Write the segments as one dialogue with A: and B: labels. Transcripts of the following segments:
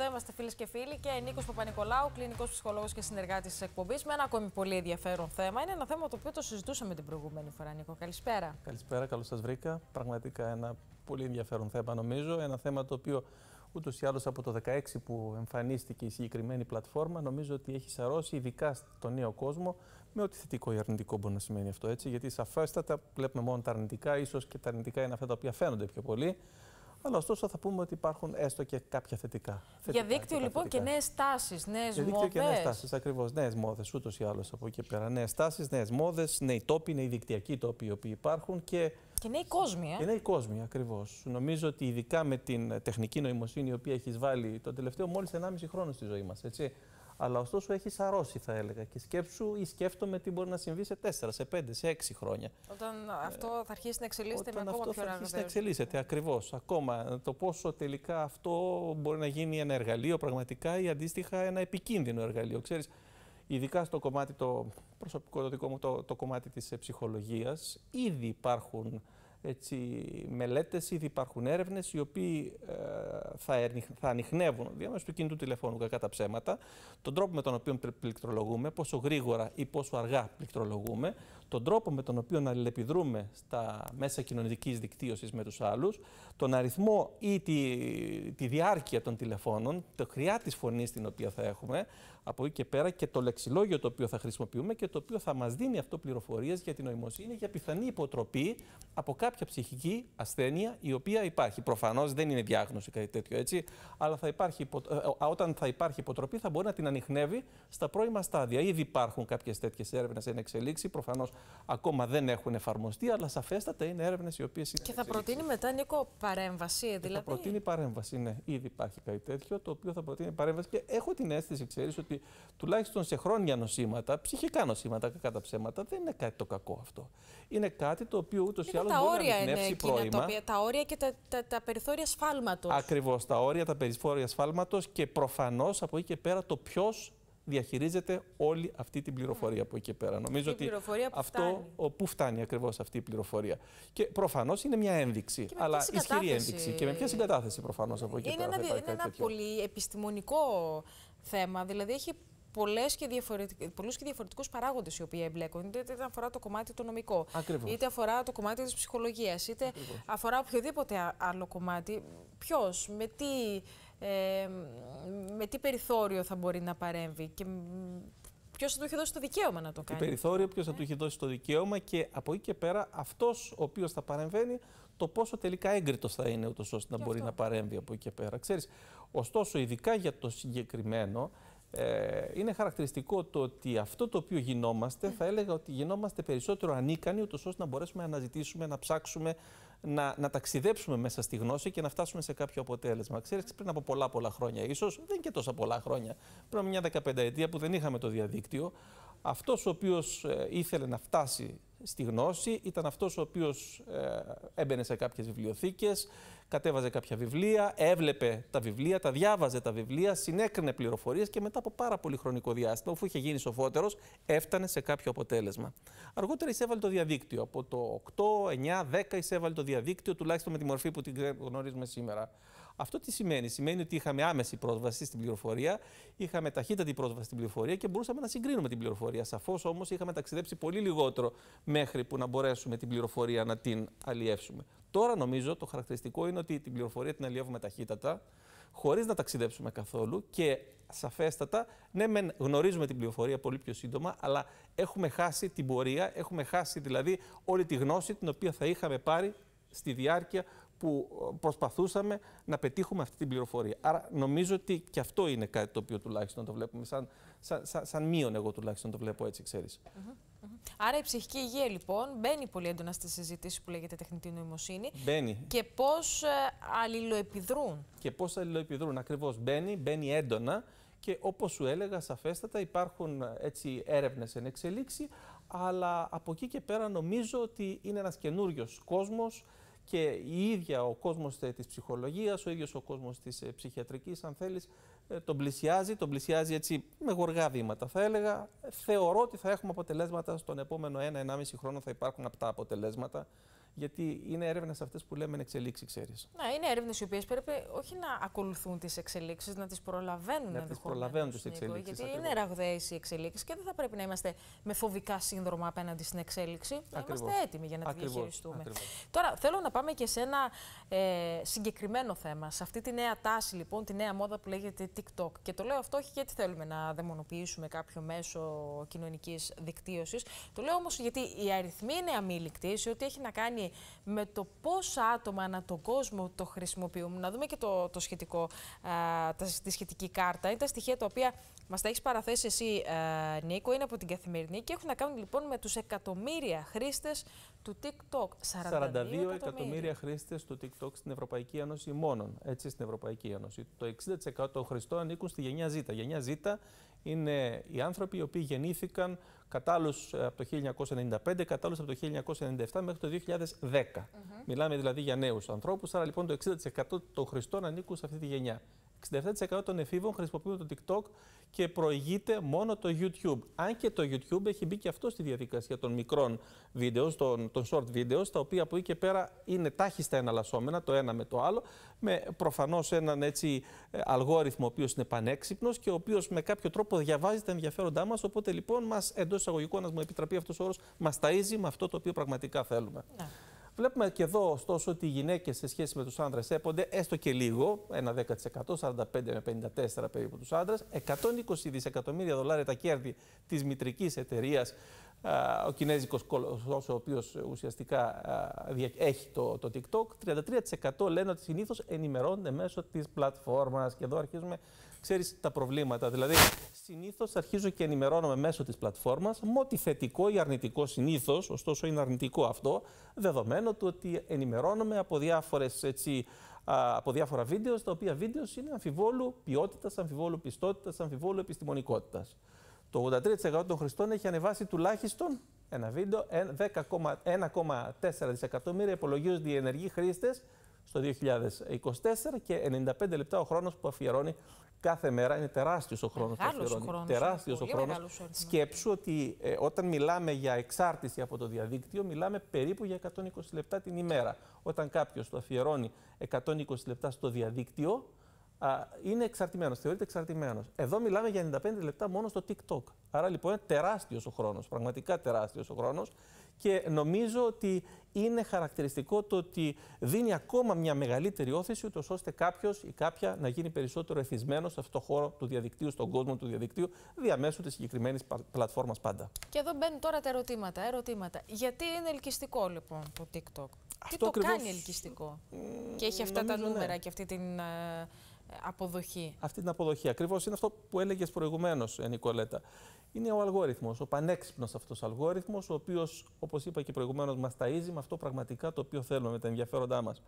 A: Εδώ είμαστε φίλες και φίλοι και Νίκος Παπα-Νικολάου, κλινικός ψυχολόγος και συνεργάτης της εκπομπής, με ένα ακόμη πολύ ενδιαφέρον θέμα. Είναι ένα θέμα το οποίο το συζητούσαμε την προηγούμενη φορά, Νίκο. Καλησπέρα.
B: Καλησπέρα, καλώς σας βρήκα. Πραγματικά ένα πολύ ενδιαφέρον θέμα, νομίζω. Ένα θέμα το οποίο ούτως ή άλλως από το 2016 που εμφανίστηκε η συγκεκριμένη πλατφόρμα, νομίζω ότι έχει σαρώσει ειδικά στον νέο κόσμο με ό,τι θετικό ή αρνητικό μπορεί να σημαίνει αυτό. Έτσι, γιατί σαφέστατα βλέπουμε μόνο τα αρνητικά, ίσως και τα αρνητικά είναι αυτά τα οποία φαίνονται πιο πολύ. Αλλά ωστόσο θα πούμε ότι υπάρχουν έστω και κάποια θετικά.
A: Για δίκτυο λοιπόν και νέες τάσεις, νέες μόδε. Για δίκτυο
B: και νέες τάσεις, ακριβώς. Νέες μόδες ούτως ή άλλως από εκεί πέρα. Νέες τάσεις, νέες μόδες, νέοι τόποι, νέοι δικτυακοί τόποι οι οποίοι υπάρχουν και.
A: Και νέοι κόσμοι, ε.
B: Και νέοι κόσμοι, ακριβώς. Νομίζω ότι ειδικά με την τεχνική νοημοσύνη η οποία έχεις βάλει το τελευταίο μόλις 1,5 χρόνο στη ζωή μας. Αλλά ωστόσο έχει σαρώσει, θα έλεγα. Και σκέψου ή σκέφτομαι τι μπορεί να συμβεί σε 4, σε 5, σε 6 χρόνια.
A: Όταν αυτό θα αρχίσει να εξελίσσεται με ακόμα
B: αυτό
A: πιο
B: θα αρχίσει να εξελίσσεται, ακριβώς. Ακόμα το πόσο τελικά αυτό μπορεί να γίνει ένα εργαλείο πραγματικά ή αντίστοιχα ένα επικίνδυνο εργαλείο. Ξέρεις, ειδικά στο κομμάτι το προσωπικό, το δικό μου, το, το κομμάτι της ψυχολογίας, ήδη υπάρχουν έτσι, μελέτες, ήδη υπάρχουν έρευνες οι οποίοι ε, θα, θα ανοιχνεύουν διάμεσο του κινητού τηλεφώνου κακά τα ψέματα, τον τρόπο με τον οποίο πληκτρολογούμε, πόσο γρήγορα ή πόσο αργά πληκτρολογούμε, τον τρόπο με τον οποίο αλληλεπιδρούμε στα μέσα κοινωνικής δικτύωσης με τους άλλους, τον αριθμό ή τη, τη διάρκεια των τηλεφώνων, το χρειά της φωνής την οποία θα έχουμε, από εκεί και πέρα και το λεξιλόγιο το οποίο θα χρησιμοποιούμε και το οποίο θα μας δίνει αυτό πληροφορίες για την νοημοσύνη, για πιθανή υποτροπή από κάποια ψυχική ασθένεια η οποία υπάρχει. Προφανώς δεν είναι διάγνωση κάτι τέτοιο έτσι, αλλά θα υπάρχει, ε, όταν θα υπάρχει υποτροπή θα μπορεί να την ανοιχνεύει στα πρώιμα στάδια. Ήδη υπάρχουν κάποιες τέτοιες έρευνες εν εξελίξη, προφανώς ακόμα δεν έχουν εφαρμοστεί, αλλά σαφέστατα είναι έρευνες οι οποίες είναι
A: Και θα προτείνει μετά, Νίκο, παρέμβαση, δηλαδή.
B: Θα προτείνει παρέμβαση, ναι. Ήδη υπάρχει κάτι τέτοιο, το οποίο θα προτείνει παρέμβαση και έχω την αίσθηση, ξέρεις, ότι τουλάχιστον σε χρόνια νοσήματα, ψυχικά νοσήματα, κατά ψέματα, δεν είναι κάτι το κακό αυτό. Είναι κάτι το οποίο ούτως ή άλλως μπορεί να ανοιχνεύσει πρόημα.
A: Τα, τα όρια και τα, τα, τα περιθώρια σφάλματος.
B: Ακριβώς. Τα όρια, τα περιθώρια σφάλματος και προφανώς από εκεί και πέρα το ποιος διαχειρίζεται όλη αυτή την πληροφορία από εκεί και πέρα.
A: Νομίζω ότι
B: αυτό φτάνει. πού φτάνει ακριβώς αυτή η πληροφορία. Και προφανώς είναι μια ένδειξη, αλλά ισχυρή ένδειξη. Και με ποια συγκατάθεση προφανώς από εκεί
A: είναι
B: πέρα.
A: Ένα, είναι ένα πολύ επιστημονικό θέμα. Δηλαδή έχει πολλές και, διαφορετικ... πολλούς και διαφορετικούς παράγοντες οι οποίοι εμπλέκονται, είτε αφορά το κομμάτι το νομικό,
B: Ακριβώς.
A: είτε αφορά το κομμάτι της ψυχολογίας, είτε αφορά οποιοδήποτε άλλο κομμάτι. Ποιος, με τι, ε, με τι περιθώριο θα μπορεί να παρέμβει και Ποιος θα του έχει δώσει το δικαίωμα να το κάνει.
B: Το περιθώριο, ποιος θα του έχει δώσει το δικαίωμα και από εκεί και πέρα αυτός ο οποίος θα παρεμβαίνει, το πόσο τελικά έγκριτος θα είναι, ούτως ώστε να μπορεί να παρέμβει από εκεί και πέρα. Ξέρεις, ωστόσο, ειδικά για το συγκεκριμένο, ε, είναι χαρακτηριστικό το ότι αυτό το οποίο γινόμαστε, θα έλεγα ότι γινόμαστε περισσότερο ανίκανοι, ούτως ώστε να μπορέσουμε να αναζητήσουμε, να ψάξουμε, να, να ταξιδέψουμε μέσα στη γνώση και να φτάσουμε σε κάποιο αποτέλεσμα. Ξέρεις, πριν από πολλά πολλά χρόνια, ίσως δεν και τόσα πολλά χρόνια, πριν από μια δεκαπενταετία που δεν είχαμε το διαδίκτυο, αυτός ο οποίος ε, ήθελε να φτάσει στη γνώση ήταν αυτός ο οποίος ε, έμπαινε σε κάποιες βιβλιοθήκες, κατέβαζε κάποια βιβλία, έβλεπε τα βιβλία, τα διάβαζε τα βιβλία, συνέκρινε πληροφορίες και μετά από πάρα πολύ χρονικό διάστημα, αφού είχε γίνει σοφότερος, έφτανε σε κάποιο αποτέλεσμα. Αργότερα εισέβαλε το διαδίκτυο. Από το 8, 9, 10 εισέβαλε το διαδίκτυο, τουλάχιστον με τη μορφή που την γνωρίζουμε σήμερα. Αυτό τι σημαίνει, σημαίνει ότι είχαμε άμεση πρόσβαση στην πληροφορία, είχαμε ταχύτατη πρόσβαση στην πληροφορία και μπορούσαμε να συγκρίνουμε την πληροφορία. Σαφώς όμως είχαμε ταξιδέψει πολύ λιγότερο μέχρι που να μπορέσουμε την πληροφορία να την αλλιεύσουμε. Τώρα νομίζω το χαρακτηριστικό είναι ότι την πληροφορία την αλλιεύουμε ταχύτατα, χωρίς να ταξιδέψουμε καθόλου και σαφέστατα, ναι, μεν γνωρίζουμε την πληροφορία πολύ πιο σύντομα, αλλά έχουμε χάσει την πορεία, έχουμε χάσει δηλαδή όλη τη γνώση την οποία θα είχαμε πάρει στη διάρκεια που ε, προσπαθούσαμε να πετύχουμε αυτή την πληροφορία. Άρα νομίζω ότι και αυτό είναι κάτι το οποίο τουλάχιστον το βλέπουμε σαν, σαν, σαν, σαν μείον εγώ τουλάχιστον το βλέπω έτσι, ξέρεις.
A: Άρα η ψυχική υγεία λοιπόν μπαίνει πολύ έντονα στη συζήτηση που λέγεται τεχνητή νοημοσύνη.
B: Μπαίνει.
A: Και πώς ε, αλληλοεπιδρούν.
B: Και πώς αλληλοεπιδρούν. Ακριβώς μπαίνει, μπαίνει έντονα και όπως σου έλεγα σαφέστατα υπάρχουν ε, έτσι έρευνες εν εξελίξη αλλά από εκεί και πέρα νομίζω ότι είναι ένας καινούριος κόσμος και η ίδια ο κόσμος της ψυχολογίας, ο ίδιος ο κόσμος της ε, ψυχιατρικής, αν θέλεις, ε, τον πλησιάζει, τον πλησιάζει έτσι με γοργά βήματα. Θα έλεγα, θεωρώ ότι θα έχουμε αποτελέσματα στον επόμενο ένα-ενάμιση χρόνο θα υπάρχουν αυτά αποτελέσματα γιατί είναι έρευνες αυτές που λέμε εξελίξει, ξέρεις.
A: Ναι, είναι έρευνες οι οποίες πρέπει όχι να ακολουθούν τις εξελίξεις, να τις προλαβαίνουν
B: Να τις προλαβαίνουν τις εξελίξεις.
A: Γιατί ακριβώς. είναι ραγδαίες οι εξελίξεις και δεν θα πρέπει να είμαστε με φοβικά σύνδρομα απέναντι στην εξέλιξη. Να είμαστε έτοιμοι για να τη διαχειριστούμε. Τώρα, θέλω να πάμε και σε ένα ε, συγκεκριμένο θέμα. Σε αυτή τη νέα τάση, λοιπόν, τη νέα μόδα που λέγεται TikTok. Και το λέω αυτό όχι γιατί θέλουμε να δαιμονοποιήσουμε κάποιο μέσο κοινωνικής δικτύωσης. Το λέω όμως γιατί οι αριθμοί είναι αμήλικτοι σε ό,τι έχει να κάνει με το πόσα άτομα ανά τον κόσμο το χρησιμοποιούν. Να δούμε και το, το σχετικό, α, τη σχετική κάρτα. Είναι τα στοιχεία τα οποία μας τα έχεις παραθέσει εσύ, α, Νίκο, είναι από την καθημερινή και έχουν να κάνουν λοιπόν με τους εκατομμύρια χρήστες του TikTok.
B: 42, 42 εκατομμύρια χρήστες του TikTok στην Ευρωπαϊκή Ένωση μόνον. Έτσι, στην Ευρωπαϊκή Ένωση. Το 60% των χρηστών ανήκουν στη γενιά Z. Γενιά Z είναι οι άνθρωποι οι οποίοι γεννήθηκαν κατάλληλου ε, από το 1995, κατάλληλου από το 1997 μέχρι το 2010. Μιλάμε δηλαδή για νέους ανθρώπους, άρα λοιπόν το 60% των χρηστών ανήκουν σε αυτή τη γενιά. 67% των εφήβων χρησιμοποιούν το TikTok και προηγείται μόνο το YouTube. Αν και το YouTube έχει μπει και αυτό στη διαδικασία των μικρών βίντεο, των, των short videos, τα οποία από εκεί και πέρα είναι τάχιστα εναλλασσόμενα το ένα με το άλλο, με προφανώς έναν έτσι ε, αλγόριθμο ο οποίος είναι πανέξυπνος και ο οποίος με κάποιο τρόπο διαβάζει τα ενδιαφέροντά μας. Οπότε λοιπόν μας εντός εισαγωγικών, να μου επιτραπεί αυτός ο όρος, μας ταζει με αυτό το οποίο πραγματικά θέλουμε. Ναι. Βλέπουμε και εδώ, ωστόσο, ότι οι γυναίκες σε σχέση με τους άντρε έπονται έστω και λίγο, ένα 10%, 45 με 54 περίπου τους άντρε, 120 δισεκατομμύρια δολάρια τα κέρδη της μητρικής εταιρείας, ο κινέζικος κολοσσός, ο οποίος ουσιαστικά έχει το, το TikTok, 33% λένε ότι συνήθως ενημερώνονται μέσω της πλατφόρμας. Και εδώ αρχίζουμε, ξέρεις, τα προβλήματα. Δηλαδή, συνήθως αρχίζω και ενημερώνομαι μέσω της πλατφόρμας με ό,τι θετικό ή αρνητικό συνήθως, ωστόσο είναι αρνητικό αυτό, δεδομένου του ότι ενημερώνομαι από, διάφορες, έτσι, από διάφορα βίντεος, τα οποία βίντεος είναι αμφιβόλου ποιότητας, αμφιβόλου πιστότητας, αμφιβόλου επιστημονικότητας. Το 83% των χρηστών έχει ανεβάσει τουλάχιστον ένα βίντεο, 1,4 δισεκατομμύρια υπολογίζονται οι ενεργοί χρήστες στο 2024 και 95 λεπτά ο χρόνος που αφιερώνει κάθε μέρα. Είναι τεράστιος ο χρόνος που αφιερώνει. Τεράστιος ο χρόνος. Σκέψου ότι ε, όταν μιλάμε για εξάρτηση από το διαδίκτυο, μιλάμε περίπου για 120 λεπτά την ημέρα. Όταν κάποιος το αφιερώνει 120 λεπτά στο διαδίκτυο, α, είναι εξαρτημένος, θεωρείται εξαρτημένος. Εδώ μιλάμε για 95 λεπτά μόνο στο TikTok. Άρα λοιπόν είναι τεράστιος ο χρόνος, πραγματικά τεράστιος ο χρόνος και νομίζω ότι είναι χαρακτηριστικό το ότι δίνει ακόμα μια μεγαλύτερη όθηση, ούτως ώστε κάποιος ή κάποια να γίνει περισσότερο εθισμένος σε αυτό το χώρο του διαδικτύου, στον κόσμο του διαδικτύου, διαμέσου της συγκεκριμένης πλατφόρμας πάντα.
A: Και εδώ μπαίνουν τώρα τα ερωτήματα. ερωτήματα. Γιατί είναι ελκυστικό λοιπόν το TikTok, αυτό Τι το ακριβώς... κάνει ελκυστικό, και έχει αυτά τα νούμερα ναι. και αυτή την. Ε, αποδοχή.
B: Αυτή την αποδοχή. Ακριβώς είναι αυτό που έλεγες προηγουμένως, ε, Νικολέτα. Είναι ο αλγόριθμος, ο πανέξυπνος αυτός αλγόριθμος, ο οποίος, όπως είπα και προηγουμένως, μας ταζει με αυτό πραγματικά το οποίο θέλουμε, με τα ενδιαφέροντά μας.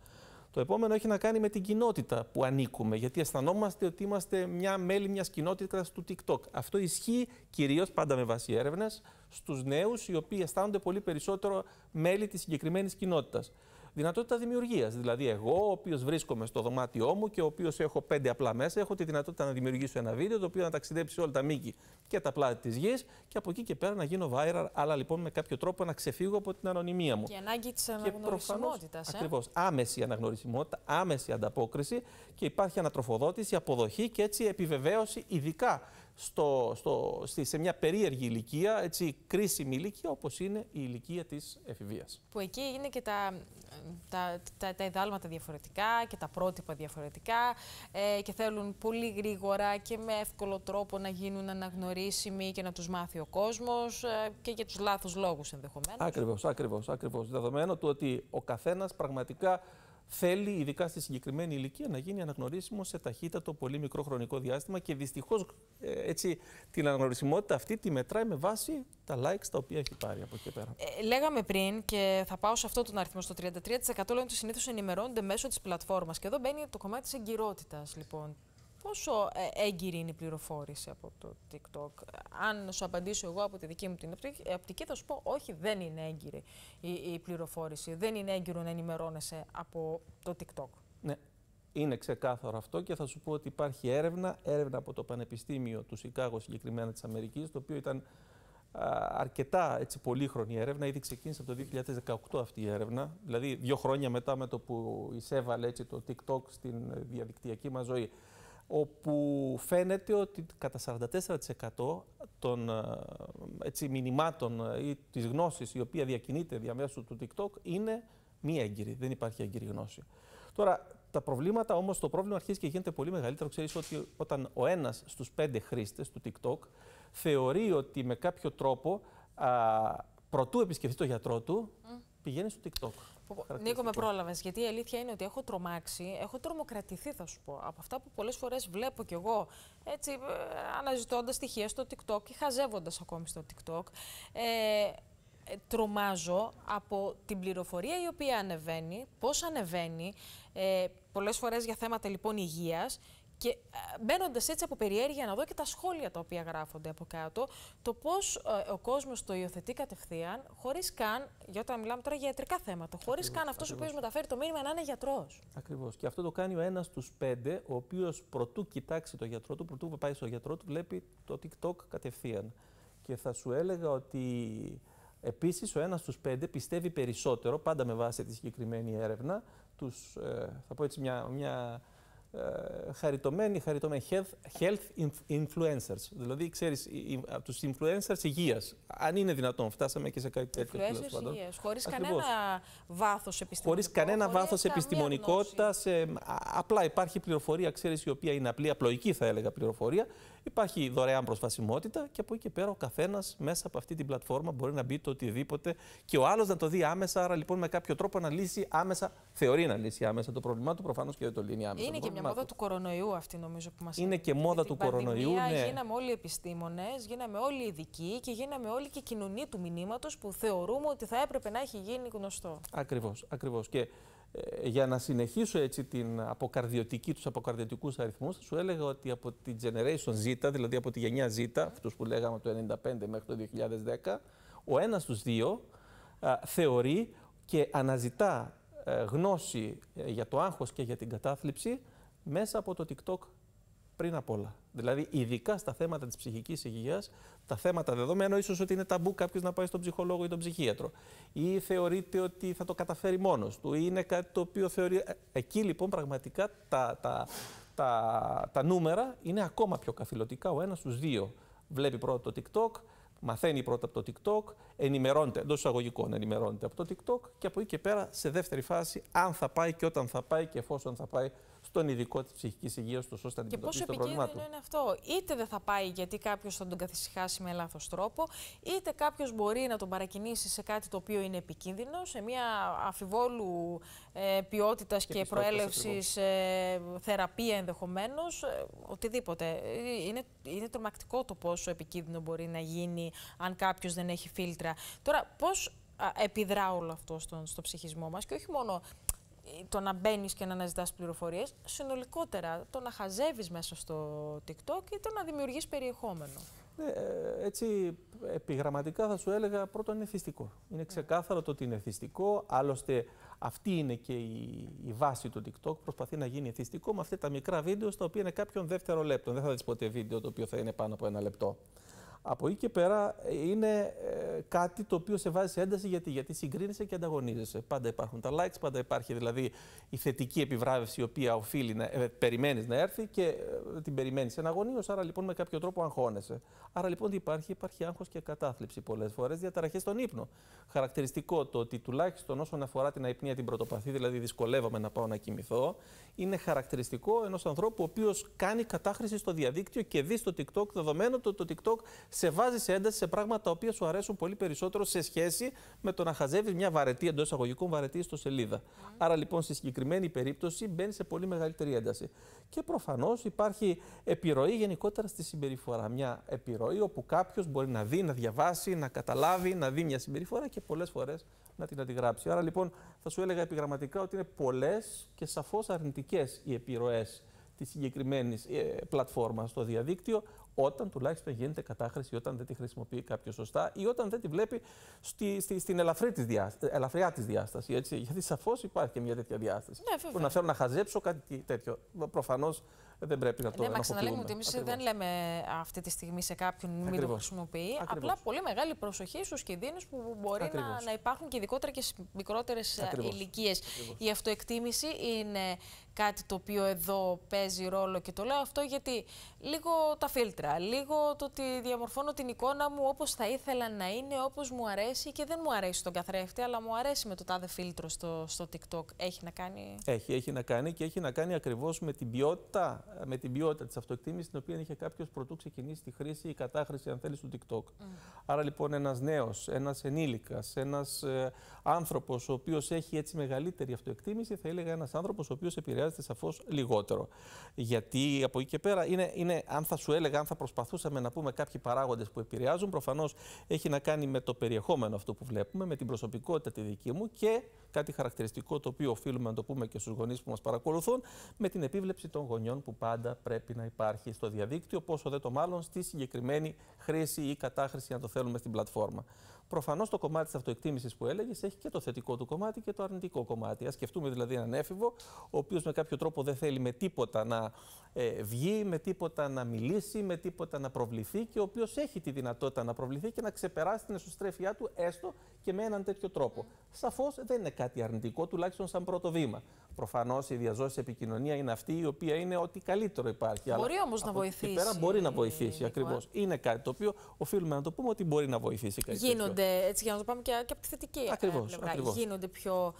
B: Το επόμενο έχει να κάνει με την κοινότητα που ανήκουμε, γιατί αισθανόμαστε ότι είμαστε μια μέλη μιας κοινότητας του TikTok. Αυτό ισχύει κυρίως, πάντα με βάση έρευνες, στους νέους, οι οποίοι αισθάνονται πολύ περισσότερο μέλη της συγκεκριμένης κοινότητας δυνατότητα δημιουργίας. Δηλαδή, εγώ, ο οποίος βρίσκομαι στο δωμάτιό μου και ο οποίος έχω πέντε απλά μέσα, έχω τη δυνατότητα να δημιουργήσω ένα βίντεο το οποίο να ταξιδέψει σε όλα τα μήκη και τα πλάτη της γης και από εκεί και πέρα να γίνω viral, αλλά λοιπόν με κάποιο τρόπο να ξεφύγω από την ανωνυμία μου.
A: Και ανάγκη της αναγνωρισιμότητας. Ε;
B: Ακριβώς. Άμεση αναγνωρισιμότητα, άμεση ανταπόκριση και υπάρχει ανατροφοδότηση, αποδοχή και έτσι επιβεβαίωση, ειδικά στο, στο, σε μια περίεργη ηλικία, έτσι, κρίσιμη ηλικία όπως είναι η ηλικία της εφηβείας.
A: Που εκεί είναι και τα, τα, τα, τα εδάλματα διαφορετικά και τα πρότυπα διαφορετικά ε, και θέλουν πολύ γρήγορα και με εύκολο τρόπο να γίνουν αναγνωρίσιμοι και να τους μάθει ο κόσμος ε, και για τους λάθος λόγους ενδεχομένως.
B: Ακριβώς, ακριβώς, ακριβώς. Δεδομένου του ότι ο καθένας πραγματικά θέλει, ειδικά στη συγκεκριμένη ηλικία, να γίνει αναγνωρίσιμο σε ταχύτατο πολύ μικρό χρονικό διάστημα και δυστυχώς ε, την αναγνωρισιμότητα αυτή τη μετράει με βάση τα likes τα οποία έχει πάρει από εκεί πέρα.
A: Ε, λέγαμε πριν και θα πάω σε αυτό τον αριθμό, στο 33% λένε ότι συνήθως ενημερώνονται μέσω της πλατφόρμας. Και εδώ μπαίνει το κομμάτι της εγκυρότητας, λοιπόν. Πόσο ε, έγκυρη είναι η πληροφόρηση από το TikTok; Αν σου απαντήσω εγώ από τη δική μου την οπτική, θα σου πω όχι, δεν είναι έγκυρη η, η πληροφόρηση. Δεν είναι έγκυρο να ενημερώνεσαι από το TikTok.
B: Ναι, είναι ξεκάθαρο αυτό και θα σου πω ότι υπάρχει έρευνα, έρευνα από το Πανεπιστήμιο του Σικάγο συγκεκριμένα της Αμερικής, το οποίο ήταν αρκετά έτσι, πολύχρονη έρευνα. Ήδη ξεκίνησε από το 2018 αυτή η έρευνα. Δηλαδή, δύο χρόνια μετά με το που εισέβαλε έτσι, το TikTok στην διαδικτυακή μας ζωή όπου φαίνεται ότι κατά 44% των έτσι, μηνυμάτων ή της γνώσης η οποία διακινείται διαμέσου του TikTok είναι μη έγκυρη, δεν υπάρχει έγκυρη γνώση. Τώρα, τα προβλήματα όμως, το πρόβλημα αρχίζει και γίνεται πολύ μεγαλύτερο. Ξέρεις ότι όταν ο ένας στους πέντε χρήστες του TikTok θεωρεί ότι με κάποιο τρόπο α, προτού επισκεφτεί το γιατρό του, πηγαίνει στο TikTok.
A: Νίκο, με πρόλαβες. Γιατί η αλήθεια είναι ότι έχω τρομάξει, έχω τρομοκρατηθεί, θα σου πω. Από αυτά που πολλές φορές βλέπω κι εγώ, έτσι, ε, αναζητώντας στοιχεία στο TikTok και χαζεύοντας ακόμη στο TikTok. Ε, ε, τρομάζω από την πληροφορία η οποία ανεβαίνει, πώς ανεβαίνει, ε, πολλές φορές για θέματα λοιπόν υγείας και ε, μπαίνοντας έτσι από περιέργεια να δω και τα σχόλια τα οποία γράφονται από κάτω, το πώς ε, ο κόσμος το υιοθετεί κατευθείαν, χωρίς καν, για όταν μιλάμε τώρα για ιατρικά θέματα, χωρίς καν αυτός ο οποίος μεταφέρει το μήνυμα να είναι γιατρός.
B: Ακριβώς. Και αυτό το κάνει ο ένας στους πέντε, ο οποίος προτού κοιτάξει το γιατρό του, προτού πάει στο γιατρό του, βλέπει το TikTok κατευθείαν. Και θα σου έλεγα ότι επίσης ο ένας στους πέντε πιστεύει περισσότερο, πάντα με βάση τη συγκεκριμένη έρευνα, τους, ε, θα πω έτσι μια, μια ε, χαριτωμένοι, χαριτωμένοι health, health influencers. Δηλαδή, ξέρεις, από τους influencers υγείας. Αν είναι δυνατόν, φτάσαμε και σε κάτι τέτοιο.
A: Influencers υγείας. Χωρίς κανένα βάθος επιστημονικό.
B: Χωρίς κανένα βάθος επιστημονικότητας. απλά υπάρχει πληροφορία, ξέρεις, η οποία είναι απλή, απλοϊκή θα έλεγα πληροφορία. Υπάρχει δωρεάν προσβασιμότητα και από εκεί και πέρα ο καθένας μέσα από αυτή την πλατφόρμα μπορεί να μπει το οτιδήποτε και ο άλλος να το δει άμεσα. Άρα λοιπόν με κάποιο τρόπο να λύσει άμεσα, θεωρεί να λύσει άμεσα το πρόβλημά του, προφανώς και δεν το λύνει άμεσα.
A: Είναι και μια μόδα του κορονοϊού αυτή νομίζω που μας
B: Είναι και μόδα του κορονοϊού. Ναι.
A: Γίναμε όλοι επιστήμονες, γίναμε όλοι ειδικοί και γίναμε όλοι και κοινωνία του μηνύματος που θεωρούμε ότι θα έπρεπε να έχει γίνει γνωστό.
B: Ακριβώς. Ακριβώς. Και ε, για να συνεχίσω έτσι την αποκαρδιωτική, τους αποκαρδιωτικούς αριθμούς, σου έλεγα ότι από τη Generation Z, δηλαδή από τη γενιά Z, αυτούς που λέγαμε το 1995 μέχρι το 2010, ο ένας στους δύο θεωρεί και αναζητά ε, γνώση ε, για το άγχος και για την κατάθλιψη μέσα από το TikTok πριν απ' όλα. Δηλαδή, ειδικά στα θέματα της ψυχικής υγείας, τα θέματα δεδομένο ίσως ότι είναι ταμπού κάποιος να πάει στον ψυχολόγο ή τον ψυχίατρο. Ή θεωρείται ότι θα το καταφέρει μόνος του. Ή είναι κάτι το οποίο θεωρεί. Ε, εκεί λοιπόν πραγματικά τα, τα, τα, τα νούμερα είναι ακόμα πιο καθηλωτικά. Ο ένας στους δύο βλέπει πρώτα το TikTok, μαθαίνει πρώτα από το TikTok, ενημερώνεται εντός εισαγωγικών, ενημερώνεται από το TikTok και από εκεί και πέρα σε δεύτερη φάση, αν θα πάει και όταν θα πάει και εφόσον θα πάει στον ειδικό της ψυχικής υγείας τους, ώστε να αντιμετωπίσει το πρόβλημά του.
A: είναι αυτό; Είτε δεν θα πάει γιατί κάποιος θα τον καθησυχάσει με λάθος τρόπο, είτε κάποιος μπορεί να τον παρακινήσει σε κάτι το οποίο είναι επικίνδυνο, σε μια αφιβόλου ε, ποιότητας και, και προέλευσης ε, θεραπεία ενδεχομένως, ε, οτιδήποτε. Είναι, είναι τρομακτικό το πόσο επικίνδυνο μπορεί να γίνει αν κάποιος δεν έχει φίλτρα. Τώρα, πώς επιδρά όλο αυτό στο, στο ψυχισμό μας; Και όχι μόνο το να μπαίνεις και να αναζητάς πληροφορίες, συνολικότερα το να χαζεύεις μέσα στο TikTok ή το να δημιουργείς περιεχόμενο.
B: Ναι, ε, έτσι, επιγραμματικά θα σου έλεγα πρώτον είναι θυστικό. Είναι ξεκάθαρο το ότι είναι θυστικό. Άλλωστε, αυτή είναι και η, η βάση του TikTok. Προσπαθεί να γίνει θυστικό με αυτά τα μικρά βίντεο, στα οποία είναι κάποιον δεύτερο λεπτό. Δεν θα δεις ποτέ βίντεο το οποίο θα είναι πάνω από ένα λεπτό. Από εκεί και πέρα ε, είναι ε, κάτι το οποίο σε βάζει σε ένταση γιατί, γιατί συγκρίνεσαι και ανταγωνίζεσαι. Πάντα υπάρχουν τα likes, πάντα υπάρχει δηλαδή η θετική επιβράβευση η οποία οφείλει να ε, περιμένεις να έρθει και ε, την περιμένεις εναγωνίω. Άρα λοιπόν με κάποιο τρόπο αγχώνεσαι. Άρα λοιπόν τι υπάρχει, υπάρχει άγχος και κατάθλιψη πολλές φορές, διαταραχές στον ύπνο. Χαρακτηριστικό το ότι τουλάχιστον όσον αφορά την αϊπνία την πρωτοπαθή, δηλαδή δυσκολεύομαι να πάω να κοιμηθώ, είναι χαρακτηριστικό ενός ανθρώπου ο οποίος κάνει κατάχρηση στο διαδίκτυο και δει στο TikTok, δεδομένου ότι το TikTok σε βάζεις σε ένταση σε πράγματα τα οποία σου αρέσουν πολύ περισσότερο σε σχέση με το να χαζεύεις μια βαρετή εντός εισαγωγικών βαρετή στο σελίδα. Άρα λοιπόν στη συγκεκριμένη περίπτωση μπαίνει σε πολύ μεγαλύτερη ένταση. Και προφανώς υπάρχει επιρροή γενικότερα στη συμπεριφορά. Μια επιρροή όπου κάποιος μπορεί να δει, να διαβάσει, να καταλάβει, να δει μια συμπεριφορά και πολλές φορές να την αντιγράψει. Άρα λοιπόν θα σου έλεγα επιγραμματικά ότι είναι πολλές και σαφώς αρνητικές οι επιρροές της συγκεκριμένης ε, πλατφόρμας στο διαδίκτυο, όταν τουλάχιστον γίνεται κατάχρηση, όταν δεν τη χρησιμοποιεί κάποιος σωστά ή όταν δεν τη βλέπει στη, στη, στην ελαφρύ της διάσταση, ελαφριά της διάσταση. Έτσι. Γιατί σαφώς υπάρχει και μια τέτοια διάσταση.
A: Ναι,
B: που να θέλω να χαζέψω κάτι τέτοιο. Προφανώς δεν πρέπει να το
A: Ναι, μα ξαναλέμε ότι εμείς δεν λέμε αυτή τη στιγμή σε κάποιον μην το χρησιμοποιεί. Ακριβώς. Απλά πολύ μεγάλη προσοχή στους κινδύνους που μπορεί να, να υπάρχουν και ειδικότερα και στι μικρότερες ηλικίες. Η αυτοεκτίμηση είναι κάτι το οποίο εδώ παίζει ρόλο και το λέω αυτό γιατί λίγο τα φίλτρα, λίγο το ότι διαμορφώνω την εικόνα μου όπως θα ήθελα να είναι, όπως μου αρέσει και δεν μου αρέσει τον καθρέφτη, αλλά μου αρέσει με το τάδε φίλτρο στο, στο TikTok. Έχει να κάνει...
B: Έχει, έχει να κάνει και έχει να κάνει ακριβώς με την ποιότητα, με την ποιότητα της αυτοεκτίμησης την οποία είχε κάποιος πρωτού ξεκινήσει τη χρήση ή κατάχρηση αν θέλεις του TikTok. Άρα λοιπόν ένας νέος, ένας ενήλικας, ένας ε, άνθρωπος ο οποίος έχει έτσι μεγαλύτερη αυτοεκτίμηση θα έλεγα ένας άνθρωπος ο οποίος επηρεάζει χρειάζεται σαφώς λιγότερο. Γιατί από εκεί και πέρα, είναι, είναι, αν θα σου έλεγα, αν θα προσπαθούσαμε να πούμε κάποιοι παράγοντες που επηρεάζουν, προφανώς έχει να κάνει με το περιεχόμενο αυτό που βλέπουμε, με την προσωπικότητα τη δική μου και κάτι χαρακτηριστικό το οποίο οφείλουμε να το πούμε και στους γονείς που μας παρακολουθούν, με την επίβλεψη των γονιών που πάντα πρέπει να υπάρχει στο διαδίκτυο, πόσο δε το μάλλον στη συγκεκριμένη χρήση ή κατάχρηση, αν το θέλουμε, στην πλατφόρμα. Προφανώς το κομμάτι της αυτοεκτίμησης που έλεγες έχει και το θετικό του κομμάτι και το αρνητικό κομμάτι. Α σκεφτούμε δηλαδή έναν έφηβο, ο οποίος με κάποιο τρόπο δεν θέλει με τίποτα να ε, βγει, με τίποτα να μιλήσει, με τίποτα να προβληθεί και ο οποίος έχει τη δυνατότητα να προβληθεί και να ξεπεράσει την εσωστρέφειά του έστω και με έναν τέτοιο τρόπο. Σαφώς δεν είναι κάτι αρνητικό, τουλάχιστον σαν πρώτο βήμα. Προφανώς η διαζώση επικοινωνία είναι αυτή η οποία είναι ό,τι καλύτερο υπάρχει.
A: Μπορεί όμως να βοηθήσει. Και
B: πέρα μπορεί να βοηθήσει ακριβώς. Είναι κάτι το οποίο οφείλουμε να το πούμε ότι μπορεί να βοηθήσει κάτι
A: Γίνονται, έτσι για να το πάμε και, και από τη θετική ακριβώς, πλευρά. Ακριβώς. Γίνονται πιο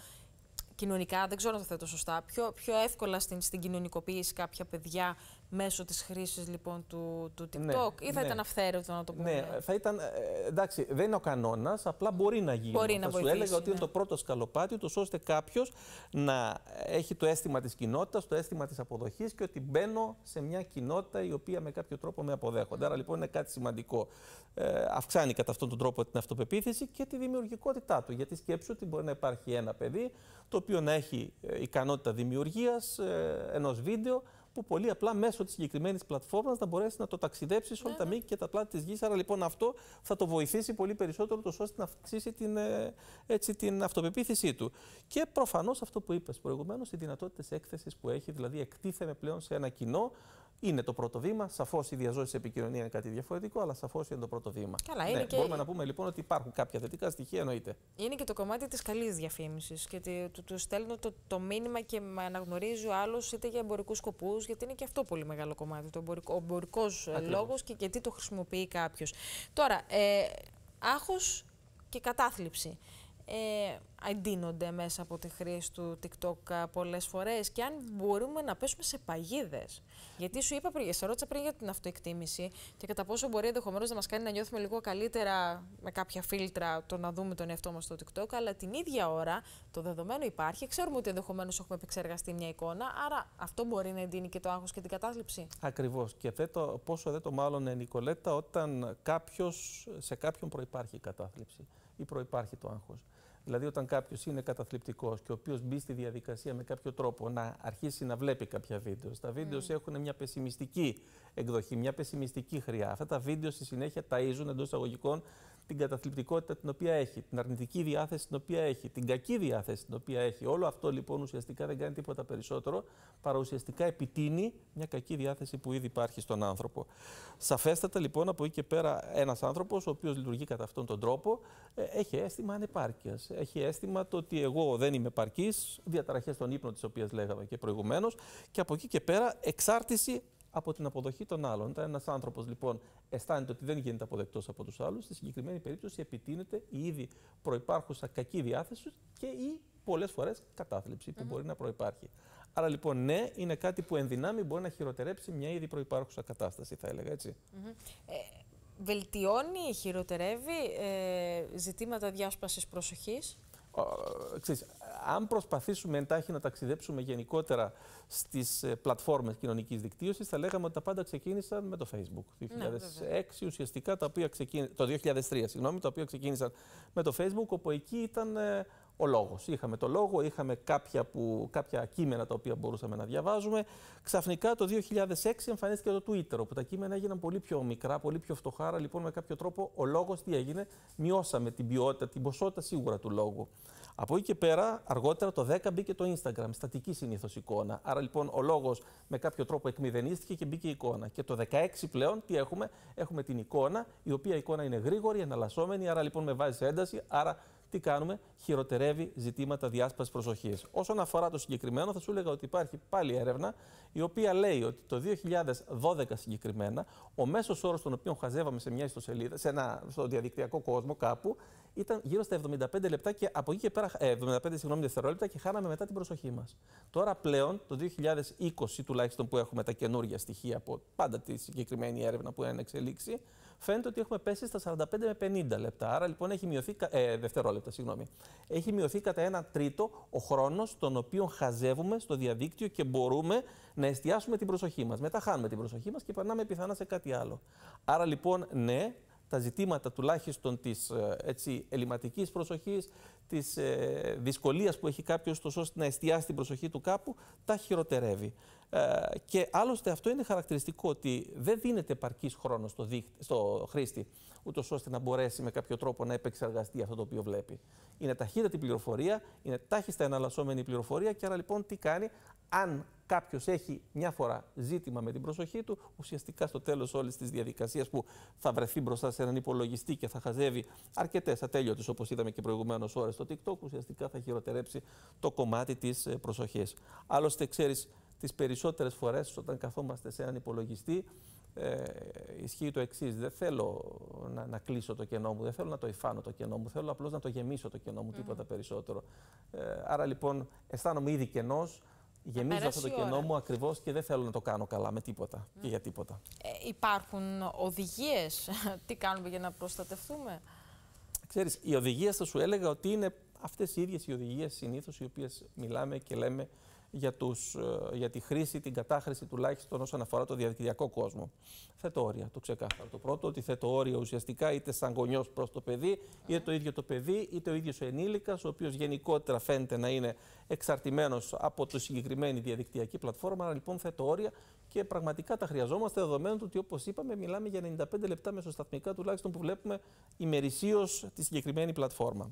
A: κοινωνικά, δεν ξέρω αν το θέτω σωστά, πιο, πιο εύκολα στην, στην κοινωνικοποίηση κάποια παιδιά μέσω της χρήσης λοιπόν του, του ναι, TikTok ή θα ναι. ήταν αυθαίρετο να το πούμε;
B: Ναι, θα ήταν, ε, εντάξει, δεν είναι ο κανόνας, απλά μπορεί να γίνει.
A: Μπορεί θα να
B: σου έλεγα ότι είναι ναι. το πρώτο σκαλοπάτι, τόσο ώστε κάποιος να έχει το αίσθημα της κοινότητας, το αίσθημα της αποδοχής και ότι μπαίνω σε μια κοινότητα η οποία με κάποιο τρόπο με αποδέχονται. Άρα λοιπόν είναι κάτι σημαντικό. Ε, αυξάνει κατά αυτόν τον τρόπο την αυτοπεποίθηση και τη δημιουργικότητά του. Γιατί σκέψου ότι μπορεί να υπάρχει ένα παιδί το οποίο να έχει ε, ικανότητα δημιουργίας ε, ενός βίντεο που πολύ απλά μέσω της συγκεκριμένης πλατφόρμας να μπορέσεις να το ταξιδέψεις σε όλα τα ναι, ναι. μήκη και τα πλάτη της γης. Άρα λοιπόν αυτό θα το βοηθήσει πολύ περισσότερο, τόσο ώστε να αυξήσει την, ε, έτσι, την αυτοπεποίθησή του. Και προφανώς αυτό που είπες προηγουμένως, οι δυνατότητες έκθεσης που έχει, δηλαδή εκτίθεμε πλέον σε ένα κοινό είναι το πρώτο βήμα. Σαφώς η διαζώση επικοινωνία είναι κάτι διαφορετικό, αλλά σαφώς είναι το πρώτο βήμα.
A: Καλά, είναι ναι, και...
B: Μπορούμε να πούμε λοιπόν ότι υπάρχουν κάποια θετικά στοιχεία, εννοείται.
A: Είναι και το κομμάτι της καλής διαφήμισης. Και του, του στέλνω το, το μήνυμα και με αναγνωρίζει ο άλλο είτε για εμπορικούς σκοπούς, γιατί είναι και αυτό πολύ μεγάλο κομμάτι. Το εμπορικό, ο εμπορικός λόγος και γιατί το χρησιμοποιεί κάποιος. Τώρα, ε, άγχος και κατάθλιψη ε, εντείνονται μέσα από τη χρήση του TikTok πολλές φορές και αν μπορούμε να πέσουμε σε παγίδες. Γιατί σου είπα πριν, σε ρώτησα πριν για την αυτοεκτίμηση και κατά πόσο μπορεί ενδεχομένως να μας κάνει να νιώθουμε λίγο καλύτερα με κάποια φίλτρα το να δούμε τον εαυτό μας στο TikTok, αλλά την ίδια ώρα το δεδομένο υπάρχει, ξέρουμε ότι ενδεχομένως έχουμε επεξεργαστεί μια εικόνα, άρα αυτό μπορεί να εντείνει και το άγχος και την κατάθλιψη.
B: Ακριβώς. Και θέτω, πόσο δεν το μάλλον, Νικολέτα, όταν κάποιος, σε κάποιον προϋπάρχει η κατάθλιψη ή προϋπάρχει το άγχος. Δηλαδή, όταν κάποιος είναι καταθλιπτικός και ο οποίος μπει στη διαδικασία με κάποιο τρόπο να αρχίσει να βλέπει κάποια βίντεο, τα βίντεος mm. έχουν μια πεσημιστική εκδοχή, μια πεσημιστική χρειά. Αυτά τα βίντεο στη συνέχεια ταΐζουν εντός εισαγωγικών την καταθλιπτικότητα την οποία έχει, την αρνητική διάθεση την οποία έχει, την κακή διάθεση την οποία έχει. Όλο αυτό λοιπόν ουσιαστικά δεν κάνει τίποτα περισσότερο παρά ουσιαστικά επιτείνει μια κακή διάθεση που ήδη υπάρχει στον άνθρωπο. Σαφέστατα λοιπόν από εκεί και πέρα ένας άνθρωπος ο οποίος λειτουργεί κατά αυτόν τον τρόπο ε, έχει αίσθημα ανεπάρκειας. Έχει αίσθημα το ότι εγώ δεν είμαι επαρκής, διαταραχές στον ύπνο τη οποία λέγαμε και προηγουμένως και από εκεί και πέρα εξάρτηση από την αποδοχή των άλλων. Όταν ένας άνθρωπος λοιπόν αισθάνεται ότι δεν γίνεται αποδεκτός από τους άλλους, στη συγκεκριμένη περίπτωση επιτείνεται η ήδη προπάρχουσα κακή διάθεση και ή πολλές φορές κατάθλιψη που μπορεί να προπάρχει. Άρα λοιπόν, ναι, είναι κάτι που ενδυνάμει μπορεί να χειροτερέψει μια ήδη προπάρχουσα κατάσταση, θα έλεγα έτσι.
A: ε, βελτιώνει, χειροτερεύει ε, ζητήματα διάσπασης προσοχής;
B: Ξέρεις, αν προσπαθήσουμε εντάχει να ταξιδέψουμε γενικότερα στις ε, πλατφόρμες κοινωνικής δικτύωσης, θα λέγαμε ότι τα πάντα ξεκίνησαν με το Facebook. Το 2006 ουσιαστικά, τα οποία ξεκίνησαν, το 2003, συγγνώμη, τα οποία ξεκίνησαν με το Facebook, όπου εκεί ήταν ε, ο λόγος. Είχαμε το λόγο, είχαμε κάποια, που, κάποια κείμενα τα οποία μπορούσαμε να διαβάζουμε. Ξαφνικά το 2006 εμφανίστηκε το Twitter, όπου τα κείμενα έγιναν πολύ πιο μικρά, πολύ πιο φτωχά. Άρα λοιπόν με κάποιο τρόπο ο λόγος τι έγινε, μειώσαμε την ποιότητα, την ποσότητα σίγουρα του λόγου. Από εκεί και πέρα, αργότερα το 10 μπήκε το Instagram, στατική συνήθως εικόνα. Άρα λοιπόν ο λόγος με κάποιο τρόπο εκμηδενίστηκε και μπήκε η εικόνα. Και το 16 πλέον τι έχουμε, έχουμε την εικόνα, η οποία εικόνα είναι γρήγορη, εναλλασσόμενη, άρα λοιπόν με βάζει ένταση, άρα τι κάνουμε, χειροτερεύει ζητήματα διάσπασης προσοχής. Όσον αφορά το συγκεκριμένο, θα σου έλεγα ότι υπάρχει πάλι έρευνα η οποία λέει ότι το 2012 συγκεκριμένα ο μέσος όρος τον οποίο χαζεύαμε σε μια ιστοσελίδα, σε ένα, στο διαδικτυακό κόσμο κάπου, ήταν γύρω στα 75 λεπτά και από εκεί και πέρα, ε, 75 συγγνώμη, δευτερόλεπτα και χάναμε μετά την προσοχή μας. Τώρα πλέον, το 2020 τουλάχιστον που έχουμε τα καινούργια στοιχεία από πάντα τη συγκεκριμένη έρευνα που είναι εξελίξει, φαίνεται ότι έχουμε πέσει στα 45 με 50 λεπτά. Άρα λοιπόν έχει μειωθεί, ε, δευτερόλεπτα, συγγνώμη. Έχει μειωθεί κατά ένα τρίτο ο χρόνος τον οποίο χαζεύουμε στο διαδίκτυο και μπορούμε να εστιάσουμε την προσοχή μας. Μετά χάνουμε την προσοχή μας και περνάμε πιθανά σε κάτι άλλο. Άρα λοιπόν, ναι, τα ζητήματα τουλάχιστον της ε, έτσι, ελληματικής προσοχής, της ε, δυσκολίας που έχει κάποιος τόσο ώστε να εστιάσει την προσοχή του κάπου, τα χειροτερεύει. Ε, και άλλωστε αυτό είναι χαρακτηριστικό ότι δεν δίνεται επαρκής χρόνο στο, στο χρήστη, ούτως ώστε να μπορέσει με κάποιο τρόπο να επεξεργαστεί αυτό το οποίο βλέπει. Είναι ταχύτατη πληροφορία, είναι τάχιστα εναλλασσόμενη πληροφορία και άρα λοιπόν τι κάνει, αν κάποιος έχει μια φορά ζήτημα με την προσοχή του, ουσιαστικά στο τέλος όλης της διαδικασίας που θα βρεθεί μπροστά σε έναν υπολογιστή και θα χαζεύει αρκετές ατέλειωτες, όπως είδαμε και προηγουμένως ώρες στο TikTok, ουσιαστικά θα χειροτερέψει το κομμάτι της ε, προσοχής. Άλλωστε, ξέρεις, τις περισσότερες φορές όταν καθόμαστε σε έναν υπολογιστή, ε, ισχύει το εξής. Δεν θέλω να, να κλείσω το κενό μου, δεν θέλω να το υφάνω το κενό μου, θέλω απλώς να το γεμίσω το κενό μου, τίποτα περισσότερο. Ε, άρα λοιπόν αισθάνομαι ήδη κενός, γεμίζω αυτό το κενό μου ακριβώς και δεν θέλω να το κάνω καλά με τίποτα και για τίποτα.
A: Ε, υπάρχουν οδηγίες, τι κάνουμε για να προστατευτούμε;
B: Ξέρεις, οι οδηγίες θα σου έλεγα ότι είναι αυτές οι ίδιες οι οδηγίες συνήθως οι οποίες μιλάμε και λέμε για, τους, ε, για τη χρήση, την κατάχρηση τουλάχιστον όσον αφορά το διαδικτυακό κόσμο. Θέτω όρια, το ξεκάθαρο. Το πρώτο, ότι θέτω όρια ουσιαστικά είτε σαν γονιός προς το παιδί, είτε το ίδιο το παιδί, είτε ο ίδιος ο ενήλικας, ο οποίος γενικότερα φαίνεται να είναι εξαρτημένος από τη συγκεκριμένη διαδικτυακή πλατφόρμα. Άρα λοιπόν θέτω όρια και πραγματικά τα χρειαζόμαστε δεδομένου ότι όπως είπαμε, μιλάμε για 95 λεπτά μεσοσταθμικά τουλάχιστον που βλέπουμε ημερησίως τη συγκεκριμένη πλατφόρμα.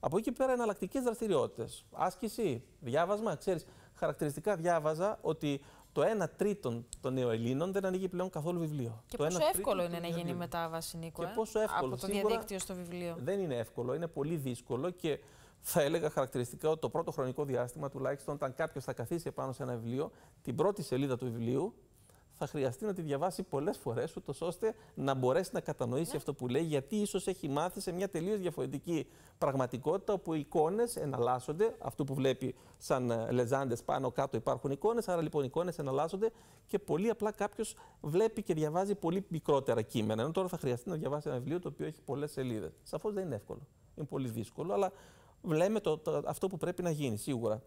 B: Από εκεί πέρα εναλλακτικές δραστηριότητες. Άσκηση, διάβασμα, ξέρεις χαρακτηριστικά διάβαζα ότι το 1 τρίτο των νεοελλήνων δεν ανοίγει πλέον καθόλου βιβλίο.
A: Και
B: το
A: πόσο εύκολο είναι να γίνει η μετάβαση, Νίκο,
B: και
A: ε;
B: πόσο εύκολο.
A: από το διαδίκτυο στο βιβλίο.
B: Δεν είναι εύκολο, είναι πολύ δύσκολο και θα έλεγα χαρακτηριστικά ότι το πρώτο χρονικό διάστημα, τουλάχιστον όταν κάποιος θα καθίσει επάνω σε ένα βιβλίο, την πρώτη σελίδα του βιβλίου θα χρειαστεί να τη διαβάσει πολλές φορές, ούτως ώστε να μπορέσει να κατανοήσει ναι. αυτό που λέει, γιατί ίσως έχει μάθει σε μια τελείως διαφορετική πραγματικότητα, όπου οι εικόνες εναλλάσσονται. Αυτό που βλέπει σαν ε, λεζάντες πάνω κάτω υπάρχουν εικόνες, άρα λοιπόν οι εικόνες εναλλάσσονται και πολύ απλά κάποιος βλέπει και διαβάζει πολύ μικρότερα κείμενα. Ενώ τώρα θα χρειαστεί να διαβάσει ένα βιβλίο το οποίο έχει πολλές σελίδες. Σαφώς δεν είναι εύκολο. Είναι πολύ δύσκολο, αλλά βλέπουμε το, το, αυτό που πρέπει να γίνει σίγουρα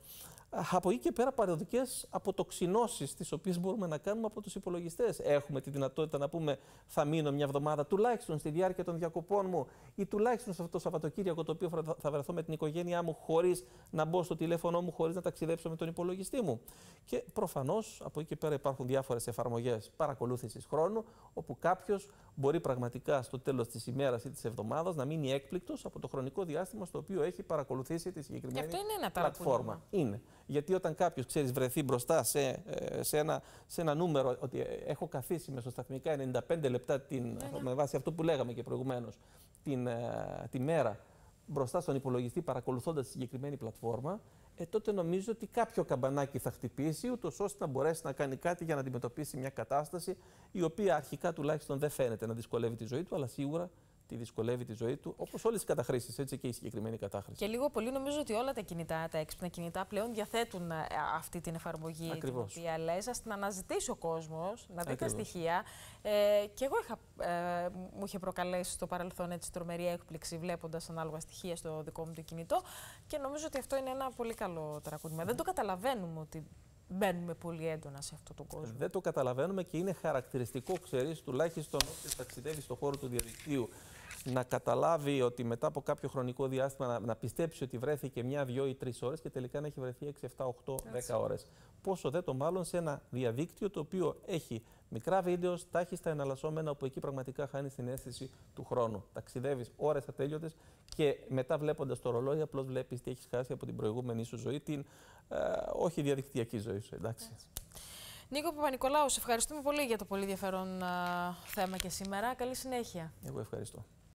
B: από εκεί και πέρα παραδοτικέ αποτοξινώσεις, τις οποίες μπορούμε να κάνουμε από τους υπολογιστές. Έχουμε τη δυνατότητα να πούμε θα μείνω μια εβδομάδα τουλάχιστον στη διάρκεια των διακοπών μου ή τουλάχιστον σε αυτό το Σαββατοκύριακο το οποίο θα βρεθώ με την οικογένειά μου χωρίς να μπω στο τηλέφωνο μου, χωρίς να ταξιδέψω με τον υπολογιστή μου. Και προφανώς από εκεί και πέρα υπάρχουν διάφορες εφαρμογές παρακολούθησης χρόνου, όπου κάποιος μπορεί πραγματικά στο τέλος της ημέρας ή της εβδομάδας να μείνει έκπληκτος από το χρονικό διάστημα στο οποίο έχει παρακολουθήσει τη συγκεκριμένη
A: αυτό είναι ένα
B: πλατφόρμα. Είναι. Γιατί όταν κάποιος ξέρεις βρεθεί μπροστά σε, ε, σε, ένα, σε ένα νούμερο ότι ε, έχω καθίσει μεσοσταθμικά 95 λεπτά την, ναι, ναι. με βάση αυτό που λέγαμε και προηγουμένως την, ε, τη μέρα μπροστά στον υπολογιστή παρακολουθώντας τη συγκεκριμένη πλατφόρμα, ε, τότε νομίζω ότι κάποιο καμπανάκι θα χτυπήσει, ούτως ώστε να μπορέσει να κάνει κάτι για να αντιμετωπίσει μια κατάσταση η οποία αρχικά τουλάχιστον δεν φαίνεται να δυσκολεύει τη ζωή του, αλλά σίγουρα τη δυσκολεύει τη ζωή του, όπως όλες οι καταχρήσεις, έτσι και η συγκεκριμένη κατάχρηση.
A: Και λίγο πολύ νομίζω ότι όλα τα κινητά, τα έξυπνα κινητά πλέον διαθέτουν ε, αυτή την εφαρμογή Ακριβώς. την οποία λες, ώστε να αναζητήσει ο κόσμος, να δει τα στοιχεία. Ε, και εγώ είχα, ε, μου είχε προκαλέσει στο παρελθόν έτσι τρομερή έκπληξη βλέποντας ανάλογα στοιχεία στο δικό μου το κινητό. Και νομίζω ότι αυτό είναι ένα πολύ καλό τραγούδι. Δεν το καταλαβαίνουμε ότι μπαίνουμε πολύ έντονα σε αυτό τον κόσμο.
B: Δεν το καταλαβαίνουμε και είναι χαρακτηριστικό, ξέρεις, τουλάχιστον όταν ταξιδεύει στον χώρο του διαδικτύου να καταλάβει ότι μετά από κάποιο χρονικό διάστημα να, να πιστέψει ότι βρέθηκε μια, δύο ή τρεις ώρες και τελικά να έχει βρεθεί 6, 7, 8, 10 ώρες. Πόσο δε το μάλλον σε ένα διαδίκτυο το οποίο έχει μικρά βίντεος, τάχιστα εναλλασσόμενα, όπου εκεί πραγματικά χάνεις την αίσθηση του χρόνου. Ταξιδεύεις ώρες ατέλειωτες και μετά βλέποντας το ρολόι, απλώς βλέπεις τι έχεις χάσει από την προηγούμενη σου ζωή, την ε, όχι διαδικτυακή ζωή σου. Εντάξει.
A: Νίκο Παπα-Νικολάου, σε ευχαριστούμε πολύ για το πολύ ενδιαφέρον θέμα και σήμερα. Καλή συνέχεια.
B: Εγώ ευχαριστώ.